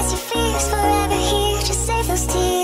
I'll your fears forever here. Just save those tears.